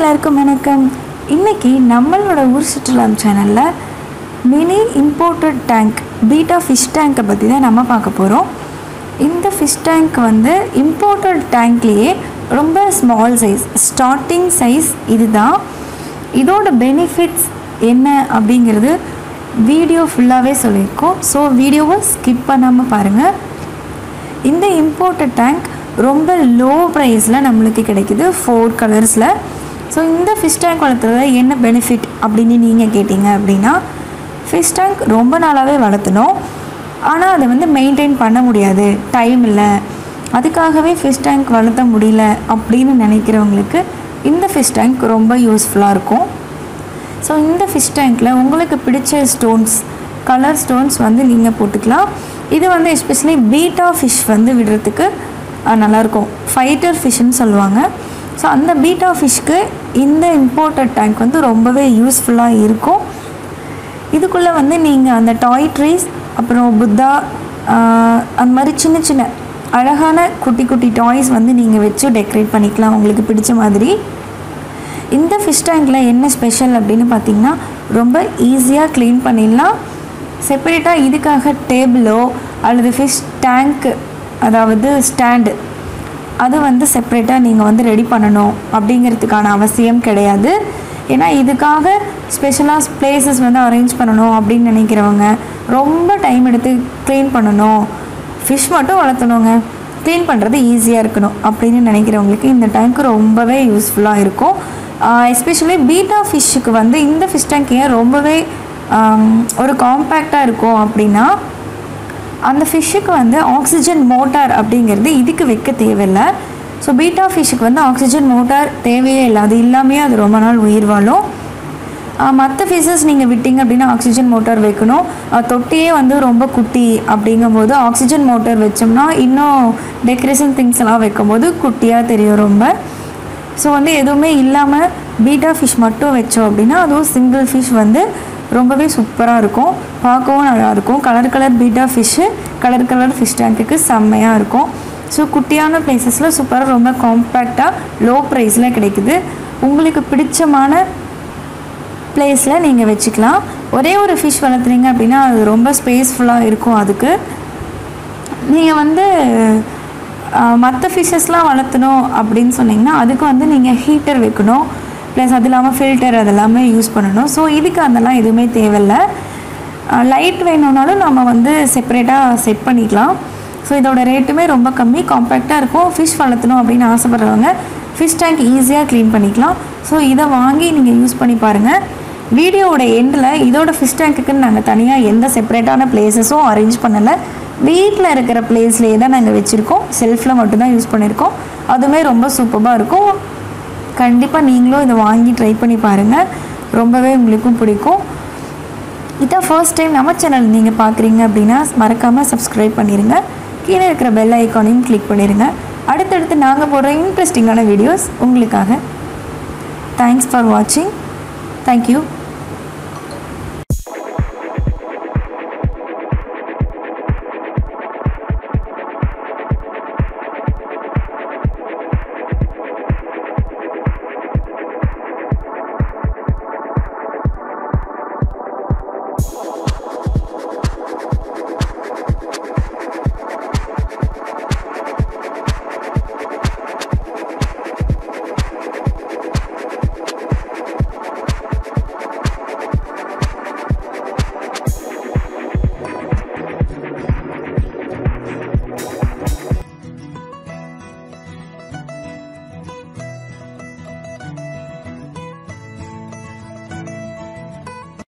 எல்லாருக்கும் வணக்கம். இன்றைக்கி நம்மளோட ஊர் சுற்றுலா சேனலில் mini imported tank betta fish டேங்க்கை பற்றி தான் நம்ம பார்க்க போகிறோம் இந்த ஃபிஷ் டேங்க் வந்து இம்போர்ட்டட் டேங்க்லேயே ரொம்ப ஸ்மால் சைஸ் ஸ்டார்டிங் சைஸ் இதுதான். இதோட பெனிஃபிட்ஸ் என்ன அப்படிங்கிறது வீடியோ ஃபுல்லாகவே சொல்லியிருக்கோம். ஸோ வீடியோவை ஸ்கிப் பண்ணாமல் பாருங்கள் இந்த இம்போர்ட்டட் டேங்க் ரொம்ப லோ ப்ரைஸில் நம்மளுக்கு கிடைக்குது. ஃபோர் கலர்ஸில் ஸோ இந்த ஃபிஷ் டேங்க் வளர்த்துறதுல என்ன பெனிஃபிட் அப்படின்னு நீங்கள் கேட்டிங்க அப்படின்னா ஃபிஷ் டேங்க் ரொம்ப நாளாகவே வளர்த்தணும். ஆனால் அதை வந்து மெயின்டைன் பண்ண முடியாது. டைம் இல்லை. அதுக்காகவே ஃபிஷ் டேங்க் வளர்த்த முடியல அப்படின்னு நினைக்கிறவங்களுக்கு இந்த ஃபிஷ் டேங்க் ரொம்ப யூஸ்ஃபுல்லாக இருக்கும். ஸோ இந்த ஃபிஷ் டேங்க்கில் உங்களுக்கு பிடிச்ச ஸ்டோன்ஸ் கலர் ஸ்டோன்ஸ் வந்து நீங்கள் போட்டுக்கலாம். இது வந்து எஸ்பெஷலி பீட்டா ஃபிஷ் வந்து விடுறதுக்கு நல்லாயிருக்கும் ஃபைட்டர் ஃபிஷ்ஷுன்னு சொல்லுவாங்க. ஸோ அந்த பீட்டா ஃபிஷ்க்கு இந்த இம்போர்ட்டட் டேங்க் வந்து ரொம்பவே யூஸ்ஃபுல்லாக இருக்கும். இதுக்குள்ளே வந்து நீங்கள் அந்த டாய் ட்ரீஸ் அப்புறம் புத்தா அந்த மாதிரி சின்ன சின்ன அழகான குட்டி குட்டி டாய்ஸ் வந்து நீங்கள் வச்சு டெக்கரேட் பண்ணிக்கலாம். உங்களுக்கு பிடிச்ச மாதிரி. இந்த ஃபிஷ் டேங்க்கில் என்ன ஸ்பெஷல் அப்படின்னு பார்த்தீங்கன்னா ரொம்ப ஈஸியாக க்ளீன் பண்ணிடலாம். செப்பரேட்டாக இதுக்காக டேபிளோ அல்லது ஃபிஷ் டேங்க்கு அதாவது ஸ்டாண்டு அது வந்து செப்பரேட்டாக நீங்கள் வந்து ரெடி பண்ணணும் அப்படிங்கிறதுக்கான அவசியம் கிடையாது. ஏன்னா இதுக்காக ஸ்பெஷலாக பிளேசஸ் வந்து அரேஞ்ச் பண்ணணும் அப்படின்னு நினைக்கிறவங்க ரொம்ப டைம் எடுத்து க்ளீன் பண்ணணும். ஃபிஷ் மட்டும் வளர்த்தணுங்க. க்ளீன் பண்ணுறது ஈஸியாக இருக்கணும் அப்படின்னு நினைக்கிறவங்களுக்கு இந்த டேங்க் ரொம்பவே யூஸ்ஃபுல்லாக இருக்கும். எஸ்பெஷலி பீட்டா ஃபிஷ்ஷுக்கு வந்து இந்த ஃபிஷ் டேங்க் ஏன் ரொம்பவே ஒரு காம்பேக்டாக இருக்கும் அப்படின்னா அந்த ஃபிஷ்ஷுக்கு வந்து ஆக்சிஜன் மோட்டார் அப்படிங்கிறது இதுக்கு வைக்க தேவையில்லை. ஸோ பீட்டா ஃபிஷ்ஷுக்கு வந்து ஆக்சிஜன் மோட்டார் தேவையே இல்லை. அது இல்லாமையே அது ரொம்ப நாள் உயிர் வாழும். மற்ற ஃபிஷஸ் நீங்கள் விட்டீங்க அப்படின்னா ஆக்சிஜன் மோட்டார் வைக்கணும். தொட்டியே வந்து ரொம்ப குட்டி அப்படிங்கும்போது ஆக்சிஜன் மோட்டார் வச்சோம்னா இன்னும் டெக்கரேஷன் திங்ஸ் எல்லாம் வைக்கும்போது குட்டியாக தெரியும் ரொம்ப. ஸோ வந்து எதுவுமே இல்லாமல் பீட்டா ஃபிஷ் மட்டும் வச்சோம் அப்படின்னா அதுவும் சிங்கிள் ஃபிஷ் வந்து ரொம்பவே சூப்பராக இருக்கும். பார்க்கவும் நல்லாயிருக்கும் colour colour betta fish colour colour fish டேங்க்குக்கு செம்மையாக இருக்கும். ஸோ குட்டியான ப்ளேஸஸில் சூப்பராக ரொம்ப காம்பேக்டாக லோ ப்ரைஸில் கிடைக்குது. உங்களுக்கு பிடிச்சமான பிளேஸில் நீங்கள் வச்சுக்கலாம். ஒரே ஒரு ஃபிஷ் வளர்த்துறீங்க அப்படின்னா அது ரொம்ப ஸ்பேஸ்ஃபுல்லாக இருக்கும் அதுக்கு. நீங்கள் வந்து மற்ற ஃபிஷ்ஷஸ்லாம் வளர்த்தணும் அப்படின்னு சொன்னீங்கன்னா அதுக்கு வந்து நீங்கள் ஹீட்டர் வைக்கணும். ப்ளஸ் அது இல்லாமல் ஃபில்டர் அதெல்லாமே யூஸ் பண்ணணும். ஸோ இதுக்கு அதெல்லாம் எதுவுமே தேவையில்லை. லைட் வேணும்னாலும் நம்ம வந்து செப்பரேட்டாக செட் பண்ணிக்கலாம். ஸோ இதோட ரேட்டுமே ரொம்ப கம்மி. காம்பேக்டாக இருக்கும். ஃபிஷ் வளர்த்தணும் அப்படின்னு ஆசைப்பட்றவங்க ஃபிஷ் டேங்க் ஈஸியாக க்ளீன் பண்ணிக்கலாம். ஸோ இதை வாங்கி நீங்கள் யூஸ் பண்ணி பாருங்கள் வீடியோவோட எண்டில் இதோட ஃபிஷ் டேங்க்குன்னு நாங்கள் தனியாக எந்த செப்பரேட்டான பிளேசஸும் அரேஞ்ச் பண்ணலை. வீட்டில் இருக்கிற பிளேஸ்லேயே தான் நாங்கள் வச்சுருக்கோம். செல்ஃபில் மட்டும்தான் யூஸ் பண்ணியிருக்கோம் அதுவுமே ரொம்ப சூப்பராக இருக்கும். கண்டிப்பாக நீங்களும் இதை வாங்கி ட்ரை பண்ணி பாருங்கள் ரொம்பவே உங்களுக்கும் பிடிக்கும். இதான் ஃபர்ஸ்ட் டைம் நம்ம சேனல் நீங்கள் பார்க்குறீங்க அப்படின்னா மறக்காமல் சப்ஸ்கிரைப் பண்ணிடுங்க கீழே இருக்கிற பெல் ஐக்கானையும் கிளிக் பண்ணிடுங்க அடுத்தடுத்து நாங்கள் போடுற இன்ட்ரெஸ்டிங்கான வீடியோஸ் உங்களுக்காக. தேங்க்ஸ் ஃபார் வாட்சிங் தேங்க்யூ